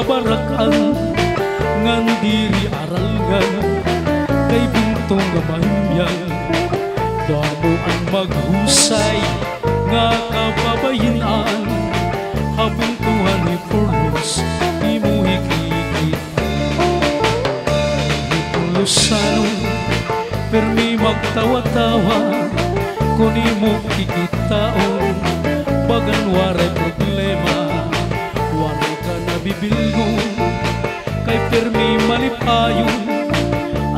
kabarakan ngan diri arangan kay bintong gamahimyan damo ang maghusay nga kababayinan. Habang tuhan ni Purlos di mo hikikit ni Purlosano permi magtawa-tawa. Kuni mo kikitaon bagan waray problema. waray ka nabibilgo kay permi malipayon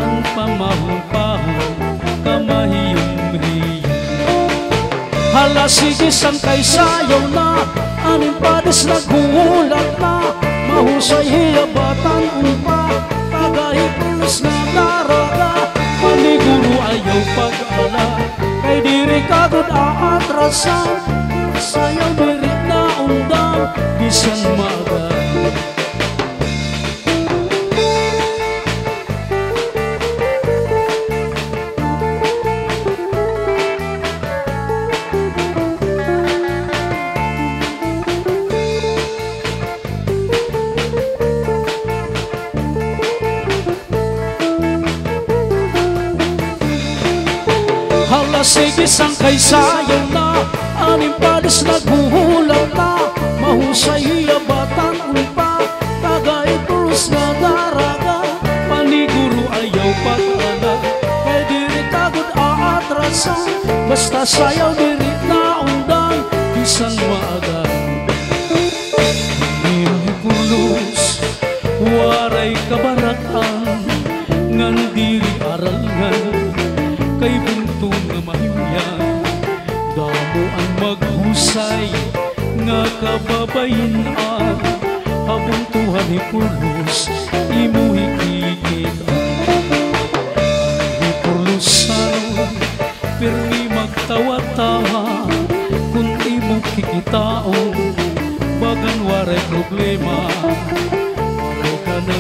ang pamahong-pahong kamahiyong-hiyong Hala sige sang kay sayaw na Aning pades naghuhulat na? Mahusay hiyabatan umpa Tagahipulos na daraga Maliguro ayaw pag-ala Kay diri kagod aatrasan. Sayaw diri na undang Bisan maga Hala sige sang kay sayang na Aning palis naghuhulang na. Mahusay hiyabatan umpa Tagay tulos nga daraga. Paniguro ayaw pag-ala Kay diri tagod aatrasa Basta sayaw diri na undang Bisan maaga. Nilay pulos Waray kabarakan maghusay. Nga kababayinan Habang tuhan ni Purlos imo hikikita Ni Purlosano permi magtawa-tawa Kung imo kikitaon bagan problema. Wala ka na